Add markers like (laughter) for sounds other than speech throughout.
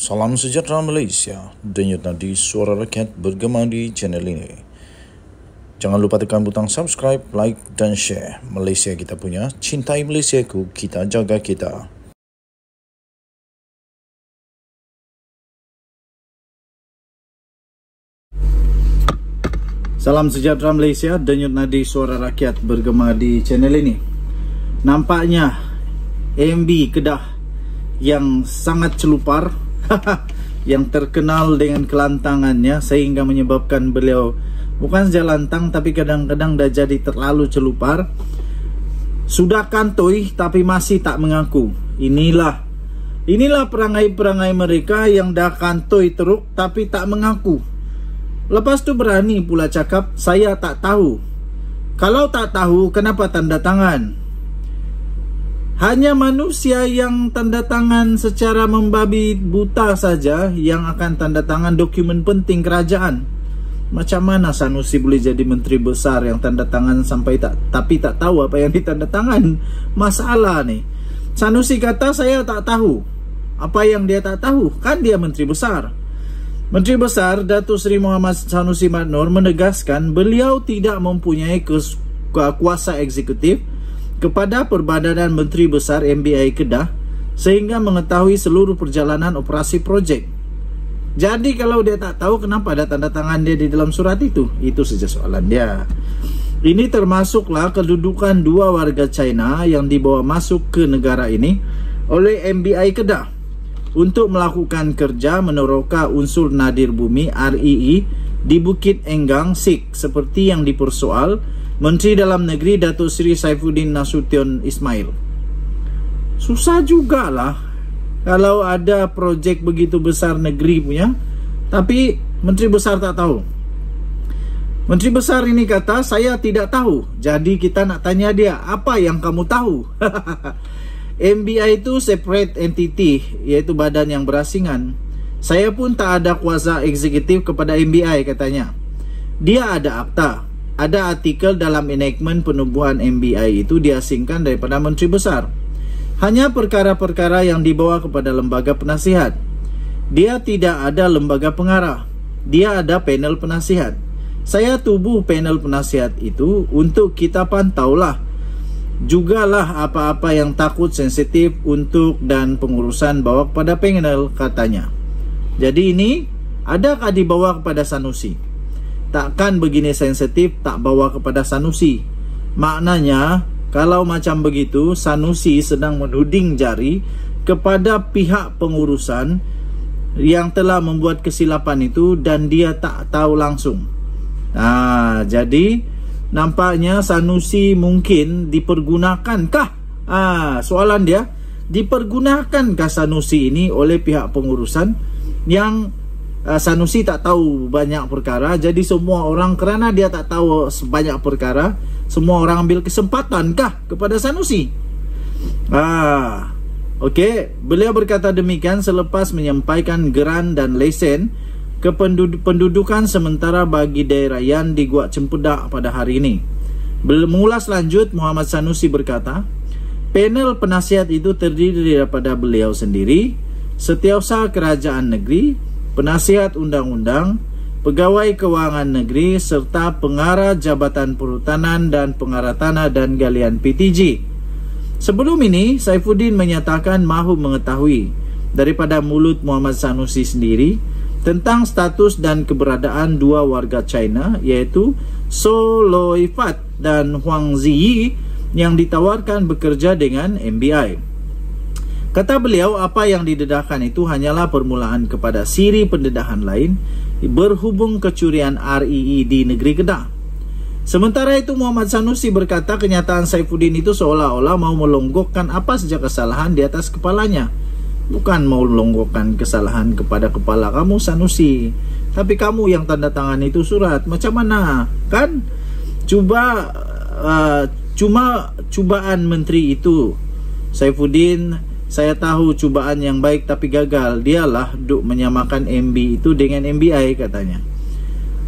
Salam sejahtera Malaysia. Denyut nadi suara rakyat bergema di channel ini. Jangan lupa tekan butang subscribe, like dan share. Malaysia kita punya, cintai Malaysia ku, kita jaga kita. Salam sejahtera Malaysia, denyut nadi suara rakyat bergema di channel ini. Nampaknya AMB Kedah yang sangat celupar (laughs) yang terkenal dengan kelantangannya sehingga menyebabkan beliau bukan saja lantang tapi kadang-kadang dah jadi terlalu celupar. Sudah kantoi tapi masih tak mengaku. Inilah inilah perangai-perangai mereka yang dah kantoi teruk tapi tak mengaku. Lepas tu berani pula cakap, saya tak tahu. Kalau tak tahu, kenapa tanda tangan? Hanya manusia yang tanda tangan secara membabi buta saja yang akan tanda tangan dokumen penting kerajaan. Macam mana Sanusi boleh jadi menteri besar yang tanda tangan sampai tak tapi tak tahu apa yang ditanda tangan? Masalah ni. Sanusi kata saya tak tahu. Apa yang dia tak tahu? Kan dia menteri besar. Menteri Besar Datuk Seri Muhammad Sanusi Madnor menegaskan beliau tidak mempunyai kuasa eksekutif kepada Perbadanan Menteri Besar MBI Kedah sehingga mengetahui seluruh perjalanan operasi projek. Jadi kalau dia tak tahu kenapa ada tanda tangan dia di dalam surat itu, itu saja soalan dia. Ini termasuklah kedudukan dua warga China yang dibawa masuk ke negara ini oleh MBI Kedah untuk melakukan kerja meneroka unsur nadir bumi REE di Bukit Enggang Sik seperti yang dipersoal Menteri Dalam Negeri Datuk Seri Saifuddin Nasution Ismail. Susah jugalah kalau ada projek begitu besar negeri punya tapi Menteri Besar tak tahu. Menteri Besar ini kata saya tidak tahu. Jadi kita nak tanya dia, apa yang kamu tahu? (laughs) MBI itu separate entity iaitu badan yang berasingan. Saya pun tak ada kuasa eksekutif kepada MBI katanya. Dia ada akta. Ada artikel dalam enactment penubuhan MBI itu diasingkan daripada Menteri Besar. Hanya perkara-perkara yang dibawa kepada lembaga penasihat. Dia tidak ada lembaga pengarah. Dia ada panel penasihat. Saya tubuh panel penasihat itu untuk kita pantaulah jugalah apa-apa yang takut sensitif untuk dan pengurusan bawa kepada panel katanya. Jadi ini adakah dibawa kepada Sanusi? Takkan begini sensitif tak bawa kepada Sanusi. Maknanya kalau macam begitu Sanusi sedang menuding jari kepada pihak pengurusan yang telah membuat kesilapan itu dan dia tak tahu langsung. Nah, jadi nampaknya Sanusi mungkin dipergunakankah? Ah, soalan dia, dipergunakankah Sanusi ini oleh pihak pengurusan yang uh, Sanusi tak tahu banyak perkara, jadi semua orang kerana dia tak tahu sebanyak perkara, semua orang ambil kesempatankah kepada Sanusi? Ah, okey, beliau berkata demikian selepas menyampaikan geran dan lesen kependudukan sementara bagi daerah yang di Gua Cempedak pada hari ini. Mengulas lanjut, Muhammad Sanusi berkata, panel penasihat itu terdiri daripada beliau sendiri, setiausaha kerajaan negeri, penasihat undang-undang, pegawai kewangan negeri serta pengarah jabatan perhutanan dan pengarah tanah dan galian PTG. Sebelum ini, Saifuddin menyatakan mahu mengetahui daripada mulut Muhammad Sanusi sendiri tentang status dan keberadaan dua warga China iaitu So Loifat dan Huang Ziyi yang ditawarkan bekerja dengan MBI. Kata beliau, apa yang didedahkan itu hanyalah permulaan kepada siri pendedahan lain berhubung kecurian REE di negeri Kedah. Sementara itu Muhammad Sanusi berkata kenyataan Saifuddin itu seolah-olah mau melonggokkan apa saja kesalahan di atas kepalanya. Bukan mau longgokkan kesalahan kepada kepala kamu Sanusi. Tapi kamu yang tanda tangan itu surat. Macam mana? Kan? Cuba uh, cuma cubaan menteri itu Saifuddin saya tahu cubaan yang baik tapi gagal dialah duk menyamakan MB itu dengan MBI katanya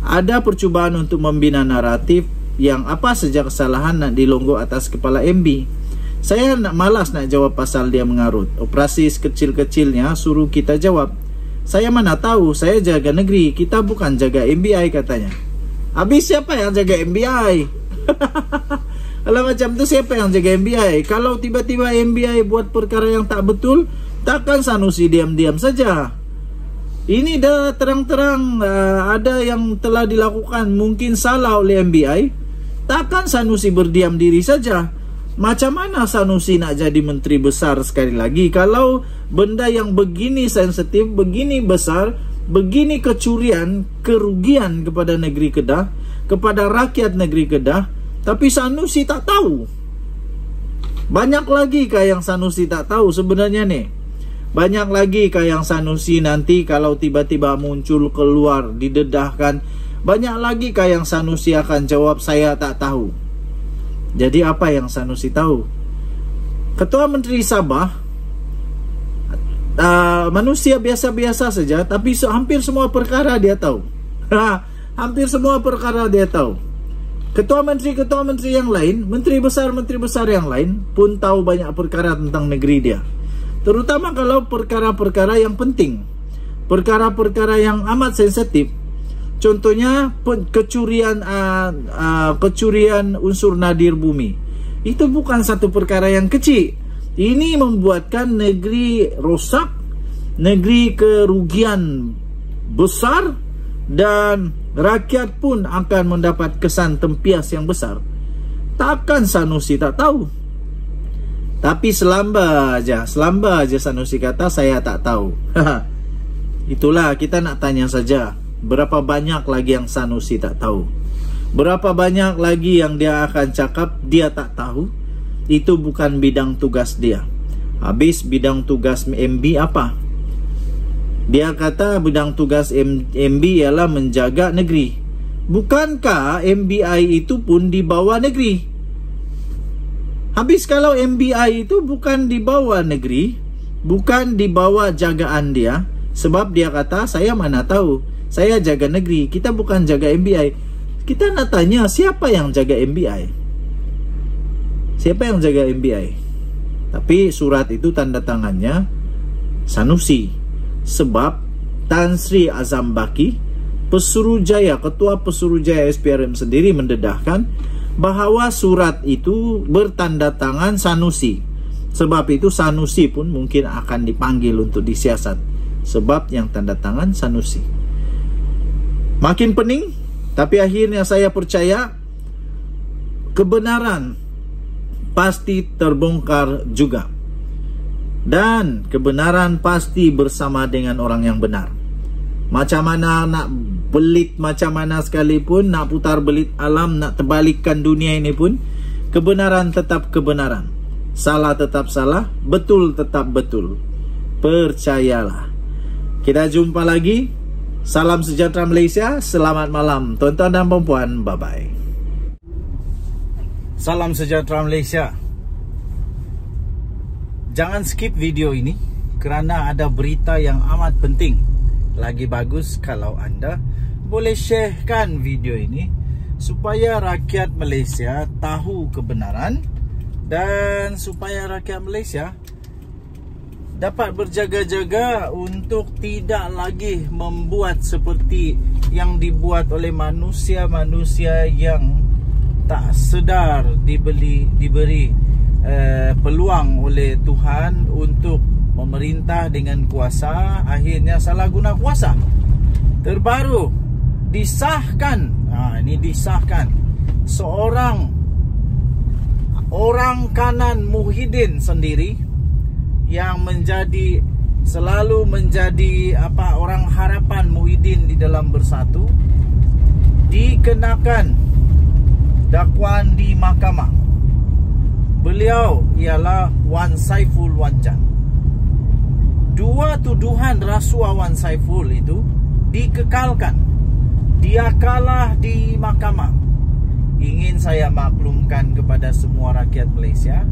ada percubaan untuk membina naratif yang apa saja kesalahan nak dilonggok atas kepala MB saya nak malas nak jawab pasal dia mengarut. Operasi sekecil-kecilnya suruh kita jawab. Saya mana tahu, saya jaga negeri, kita bukan jaga MBI katanya. Habis siapa yang jaga MBI? (laughs) Kalau macam tu siapa yang jaga MBI? Kalau tiba-tiba MBI buat perkara yang tak betul, takkan Sanusi diam-diam saja. Ini dah terang-terang uh, ada yang telah dilakukan mungkin salah oleh MBI. Takkan Sanusi berdiam diri saja. Macam mana Sanusi nak jadi menteri besar sekali lagi kalau benda yang begini sensitif, begini besar, begini kecurian, kerugian kepada negeri Kedah, kepada rakyat negeri Kedah, tapi Sanusi tak tahu. Banyak lagi kah yang Sanusi tak tahu sebenarnya nih? Banyak lagi kah yang Sanusi nanti kalau tiba-tiba muncul keluar didedahkan Banyak lagi kah yang Sanusi akan jawab saya tak tahu Jadi apa yang Sanusi tahu? Ketua Menteri Sabah uh, Manusia biasa-biasa saja Tapi hampir semua perkara dia tahu (laughs) Hampir semua perkara dia tahu Ketua Menteri-ketua Menteri yang lain Menteri besar-menteri besar yang lain Pun tahu banyak perkara tentang negeri dia. Terutama kalau perkara-perkara yang penting. Perkara-perkara yang amat sensitif. Contohnya kecurian uh, uh, kecurian unsur nadir bumi. Itu bukan satu perkara yang kecil. Ini membuatkan negeri rosak Negeri kerugian besar Dan rakyat pun akan mendapat kesan tempias yang besar Takkan Sanusi tak tahu tapi selamba aja, selamba aja Sanusi kata saya tak tahu. Itulah kita nak tanya saja, berapa banyak lagi yang Sanusi tak tahu? Berapa banyak lagi yang dia akan cakap dia tak tahu? Itu bukan bidang tugas dia. Habis bidang tugas MB apa? Dia kata bidang tugas MB ialah menjaga negeri. Bukankah MBI itu pun di bawah negeri? Habis kalau MBI itu bukan di bawah negeri, bukan di bawah jagaan dia, sebab dia kata saya mana tahu, saya jaga negeri, kita bukan jaga MBI. Kita nak tanya siapa yang jaga MBI? Siapa yang jaga MBI? Tapi surat itu tanda tangannya Sanusi. Sebab Tan Sri Azam Baki, Pesuruhjaya, Ketua Pesuruhjaya SPRM sendiri mendedahkan bahawa surat itu bertanda tangan Sanusi. Sebab itu Sanusi pun mungkin akan dipanggil untuk disiasat. Sebab yang tanda tangan Sanusi. Makin pening, tapi akhirnya saya percaya kebenaran pasti terbongkar juga. Dan kebenaran pasti bersama dengan orang yang benar. Macam mana nak belit macam mana sekalipun nak putar belit alam nak terbalikkan dunia ini pun kebenaran tetap kebenaran. Salah tetap salah betul tetap betul. Percayalah. Kita jumpa lagi. Salam sejahtera Malaysia. Selamat malam tuan-tuan dan puan bye bye salam sejahtera Malaysia jangan skip video ini kerana ada berita yang amat penting. Lagi bagus kalau anda boleh sharekan video ini supaya rakyat Malaysia tahu kebenaran dan supaya rakyat Malaysia dapat berjaga-jaga untuk tidak lagi membuat seperti yang dibuat oleh manusia-manusia yang tak sedar dibeli diberi uh, peluang oleh Tuhan untuk memerintah dengan kuasa akhirnya salah guna kuasa. Terbaru disahkan. Ha, ini disahkan. Seorang orang kanan Muhyiddin sendiri yang menjadi selalu menjadi apa orang harapan Muhyiddin di dalam bersatu dikenakan dakwaan di mahkamah beliau ialah Wan Saiful Wanjan dua tuduhan rasuah Wan Saiful itu dikekalkan dia kalah di mahkamah. Ingin saya maklumkan kepada semua rakyat Malaysia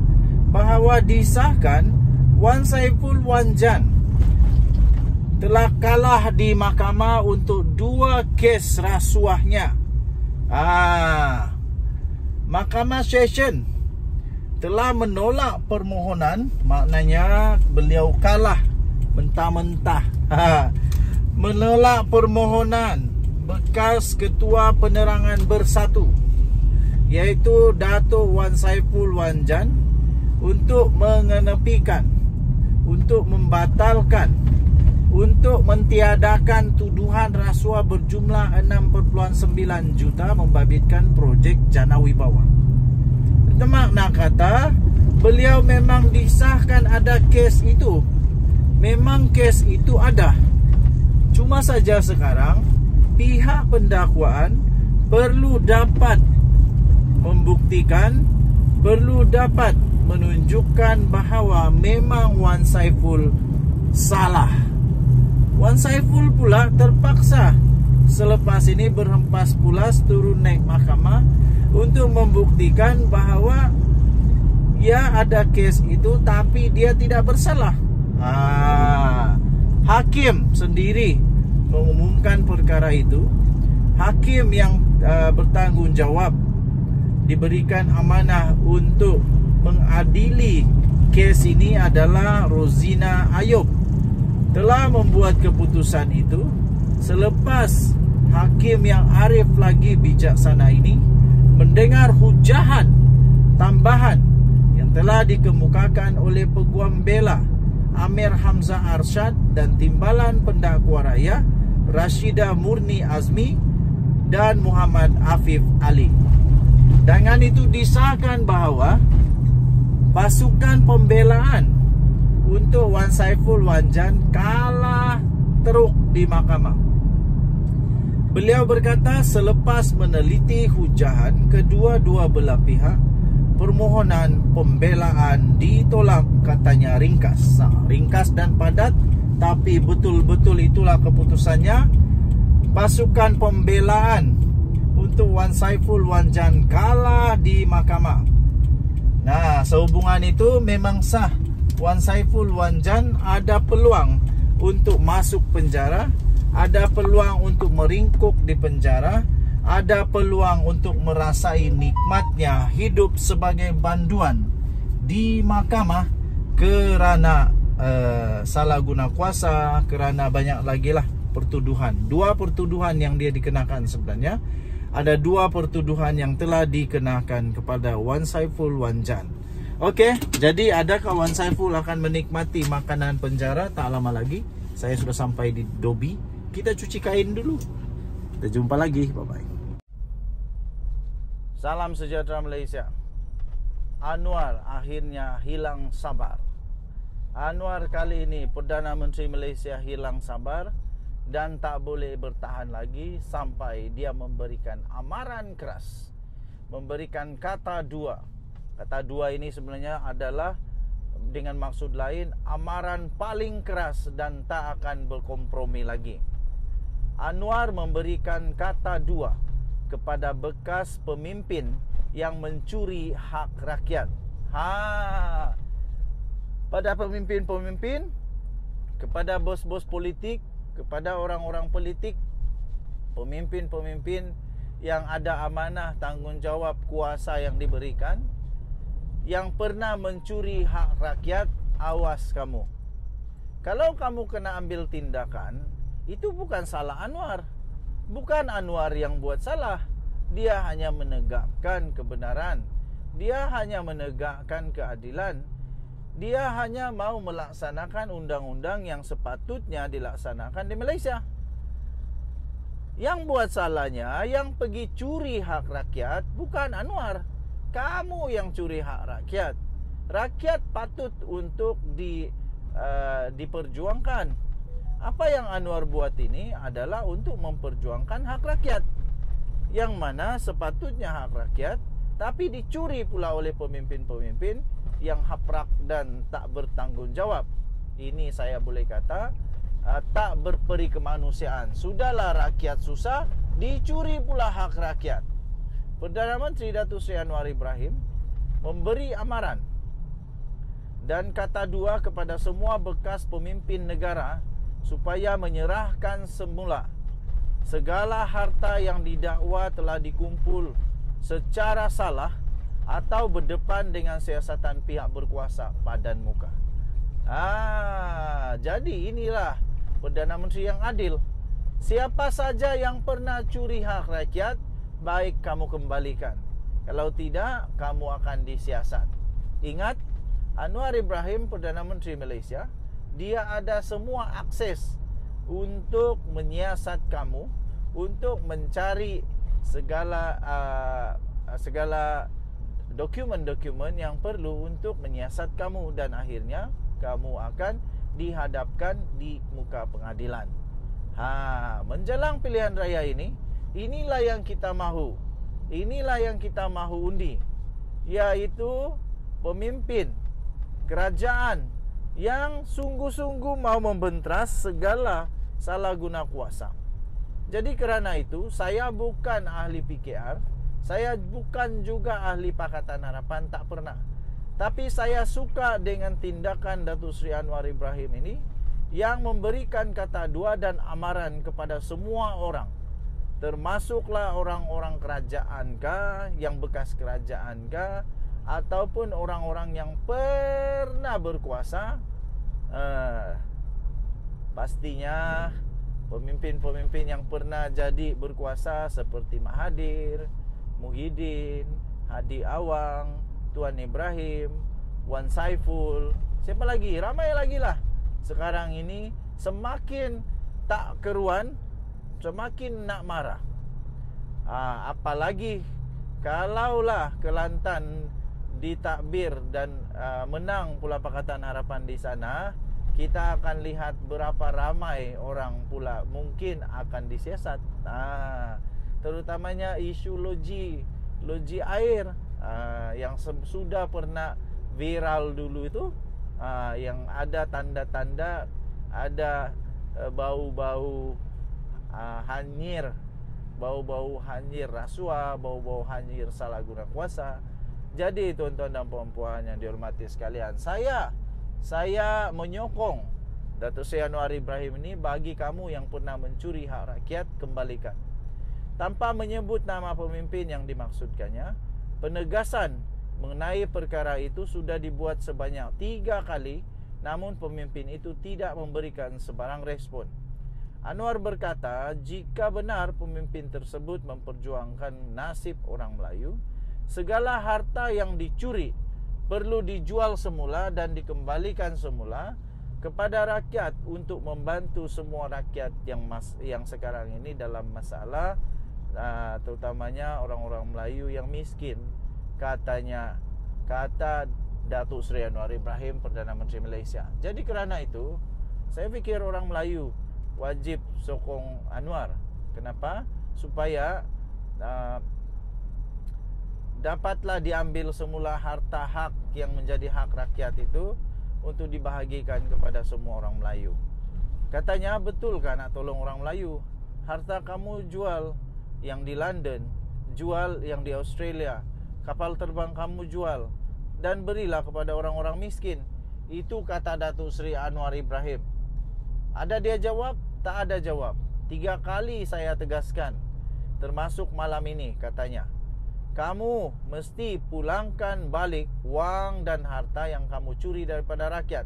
bahawa disahkan Wan Saiful Wanjan telah kalah di mahkamah untuk dua kes rasuahnya. Ah, Mahkamah Session telah menolak permohonan maknanya beliau kalah mentah-mentah. (laughs) menolak permohonan bekas Ketua Penerangan Bersatu iaitu Dato' Wan Saiful Wan Jan untuk mengenepikan untuk membatalkan untuk mentiadakan tuduhan rasuah berjumlah 6.9 juta membabitkan projek Jana Wibawa. Makna kata beliau memang disahkan ada kes itu. Memang kes itu ada. Cuma saja sekarang pihak pendakwaan perlu dapat membuktikan perlu dapat menunjukkan bahawa memang Wan Saiful salah. Wan Saiful pula terpaksa selepas ini berhempas pulas turun naik mahkamah untuk membuktikan bahawa ya ada kes itu tapi dia tidak bersalah. Ha, hakim sendiri mengumumkan perkara itu. Hakim yang uh, bertanggungjawab diberikan amanah untuk mengadili kes ini adalah Rozina Ayub telah membuat keputusan itu selepas hakim yang arif lagi bijaksana ini mendengar hujahan tambahan yang telah dikemukakan oleh peguam bela Amir Hamzah Arshad dan timbalan pendakwa raya Rashida Murni Azmi dan Muhammad Afif Ali. Dengan itu disahkan bahawa pasukan pembelaan untuk Wan Saiful Wan Jan kalah teruk di mahkamah. Beliau berkata selepas meneliti hujahan kedua-dua belah pihak, permohonan pembelaan ditolak katanya ringkas. Nah, ringkas dan padat tapi betul-betul itulah keputusannya. Pasukan pembelaan untuk Wan Saiful Wan Jan kalah di mahkamah. Nah, sehubungan itu memang sah Wan Saiful Wan Jan ada peluang untuk masuk penjara, ada peluang untuk meringkuk di penjara, ada peluang untuk merasai nikmatnya hidup sebagai banduan di mahkamah kerana uh, salah guna kuasa, kerana banyak lagi lah pertuduhan. Dua pertuduhan yang dia dikenakan sebenarnya. Ada dua pertuduhan yang telah dikenakan kepada Wan Saiful Wan Jan. Okey, jadi ada kawan Saiful akan menikmati makanan penjara tak lama lagi. Saya sudah sampai di Dobi. Kita cuci kain dulu. Kita jumpa lagi. Bye bye. Salam sejahtera Malaysia. Anwar akhirnya hilang sabar. Anwar kali ini Perdana Menteri Malaysia hilang sabar dan tak boleh bertahan lagi sampai dia memberikan amaran keras. Memberikan kata dua Kata dua ini sebenarnya adalah dengan maksud lain amaran paling keras dan tak akan berkompromi lagi. Anwar memberikan kata dua kepada bekas pemimpin yang mencuri hak rakyat. Ha. Pada pemimpin-pemimpin, kepada bos-bos politik, kepada orang-orang politik, pemimpin-pemimpin yang ada amanah tanggungjawab kuasa yang diberikan, yang pernah mencuri hak rakyat, awas kamu. Kalau kamu kena ambil tindakan, itu bukan salah Anwar. Bukan Anwar yang buat salah. Dia hanya menegakkan kebenaran. Dia hanya menegakkan keadilan. Dia hanya mau melaksanakan undang-undang yang sepatutnya dilaksanakan di Malaysia. Yang buat salahnya, yang pergi curi hak rakyat bukan Anwar kamu yang curi hak rakyat. Rakyat patut untuk di uh, diperjuangkan. Apa yang Anwar buat ini adalah untuk memperjuangkan hak rakyat. Yang mana sepatutnya hak rakyat tapi dicuri pula oleh pemimpin-pemimpin yang haprak dan tak bertanggungjawab. Ini saya boleh kata uh, tak berperi kemanusiaan. Sudahlah rakyat susah, dicuri pula hak rakyat. Perdana Menteri Datuk Seri Anwar Ibrahim memberi amaran dan kata dua kepada semua bekas pemimpin negara supaya menyerahkan semula segala harta yang didakwa telah dikumpul secara salah atau berdepan dengan siasatan pihak berkuasa padan muka. Ah, jadi inilah Perdana Menteri yang adil. Siapa saja yang pernah curi hak rakyat, baik kamu kembalikan. Kalau tidak, kamu akan disiasat. Ingat, Anwar Ibrahim Perdana Menteri Malaysia, dia ada semua akses untuk menyiasat kamu, untuk mencari segala uh, segala dokumen-dokumen yang perlu untuk menyiasat kamu dan akhirnya kamu akan dihadapkan di muka pengadilan. Ha, menjelang pilihan raya ini, inilah yang kita mahu. Inilah yang kita mahu undi. Yaitu pemimpin kerajaan yang sungguh-sungguh mau membentras segala salah guna kuasa. Jadi kerana itu, saya bukan ahli PKR, saya bukan juga ahli Pakatan Harapan, tak pernah. Tapi saya suka dengan tindakan Datuk Sri Anwar Ibrahim ini yang memberikan kata dua dan amaran kepada semua orang. Termasuklah orang-orang kerajaan kah, yang bekas kerajaan kah, ataupun orang-orang yang pernah berkuasa. Uh, pastinya pemimpin-pemimpin yang pernah jadi berkuasa seperti Mahathir, Muhyiddin, Hadi Awang, Tuan Ibrahim, Wan Saiful, siapa lagi? Ramai lagi lah. Sekarang ini semakin tak keruan, semakin nak marah. Ha, apalagi kalaulah Kelantan ditakbir dan uh, menang pula Pakatan Harapan di sana, kita akan lihat berapa ramai orang pula mungkin akan disiasat. Ha, terutamanya isu logi logi air uh, yang sudah pernah viral dulu itu. Uh, yang ada tanda-tanda ada uh, bau-bau uh, hanyir. Bau-bau hanyir rasuah bau-bau hanyir salah guna kuasa jadi tuan-tuan dan puan-puan yang dihormati sekalian saya saya menyokong Datuk Seri Anwar Ibrahim ini bagi kamu yang pernah mencuri hak rakyat kembalikan tanpa menyebut nama pemimpin yang dimaksudkannya Penegasan mengenai perkara itu sudah dibuat sebanyak tiga kali namun pemimpin itu tidak memberikan sebarang respon. Anwar berkata, jika benar pemimpin tersebut memperjuangkan nasib orang Melayu, segala harta yang dicuri perlu dijual semula dan dikembalikan semula kepada rakyat untuk membantu semua rakyat yang mas yang sekarang ini dalam masalah uh, terutamanya orang-orang Melayu yang miskin katanya kata Datuk Seri Anwar Ibrahim Perdana Menteri Malaysia. Jadi kerana itu saya fikir orang Melayu wajib sokong Anwar. Kenapa? Supaya uh, dapatlah diambil semula harta hak yang menjadi hak rakyat itu untuk dibahagikan kepada semua orang Melayu. Katanya betul kan nak tolong orang Melayu? Harta kamu jual yang di London, jual yang di Australia, kapal terbang kamu jual dan berilah kepada orang-orang miskin. Itu kata Datuk Seri Anwar Ibrahim. Ada dia jawab? Tak ada jawab. Tiga kali saya tegaskan. Termasuk malam ini katanya. Kamu mesti pulangkan balik wang dan harta yang kamu curi daripada rakyat.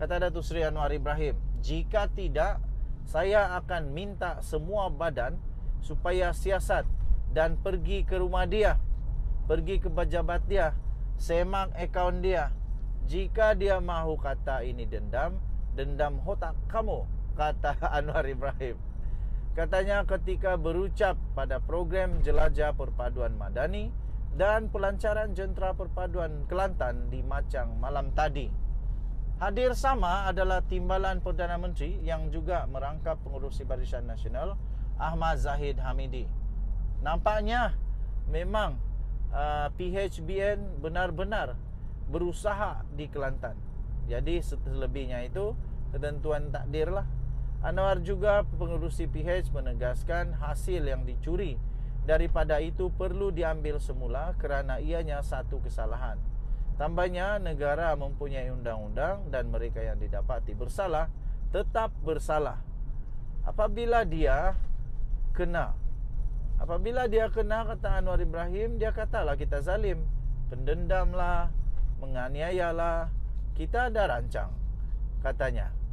Kata Datuk Seri Anwar Ibrahim. Jika tidak, saya akan minta semua badan supaya siasat dan pergi ke rumah dia pergi ke pejabat dia semak akaun dia jika dia mahu kata ini dendam dendam otak kamu kata (laughs) Anwar Ibrahim katanya ketika berucap pada program jelajah perpaduan madani dan pelancaran jentera perpaduan Kelantan di Macang malam tadi hadir sama adalah timbalan Perdana Menteri yang juga merangkap pengurusi Barisan Nasional Ahmad Zahid Hamidi. Nampaknya memang uh, PHBN benar-benar berusaha di Kelantan. Jadi selebihnya itu ketentuan takdir lah. Anwar juga pengurusi PH menegaskan hasil yang dicuri daripada itu perlu diambil semula kerana ianya satu kesalahan. Tambahnya negara mempunyai undang-undang dan mereka yang didapati bersalah tetap bersalah. Apabila dia kena Apabila dia kena kata Anwar Ibrahim Dia katalah kita zalim Pendendamlah Menganiayalah Kita ada rancang Katanya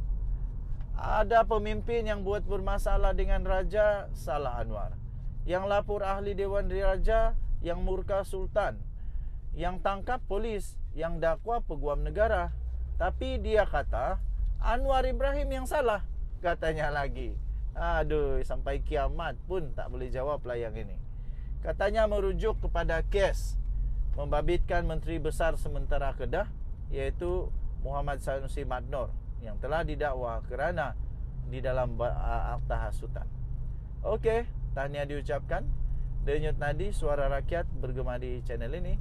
Ada pemimpin yang buat bermasalah dengan raja, salah Anwar. Yang lapor ahli Dewan Raja, yang murka sultan. Yang tangkap polis, yang dakwa peguam negara. Tapi dia kata Anwar Ibrahim yang salah katanya lagi. Aduh, sampai kiamat pun tak boleh jawab lah yang ini. Katanya merujuk kepada kes membabitkan Menteri Besar sementara Kedah iaitu Muhammad Sanusi Madnor yang telah didakwa kerana di dalam akta hasutan. Okey, tahniah diucapkan. Denyut nadi suara rakyat bergema di channel ini.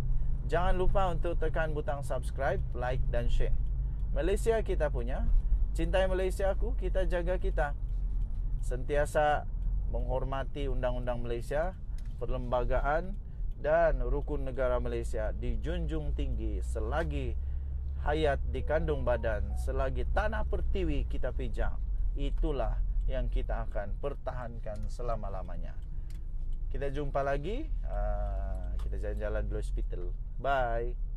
Jangan lupa untuk tekan butang subscribe, like dan share. Malaysia kita punya. Cintai Malaysia aku, kita jaga kita. Sentiasa menghormati undang-undang Malaysia, perlembagaan dan rukun negara Malaysia dijunjung tinggi selagi hayat di kandung badan selagi tanah pertiwi kita pijak itulah yang kita akan pertahankan selama-lamanya. Kita jumpa lagi. Uh, kita jalan-jalan di hospital. Bye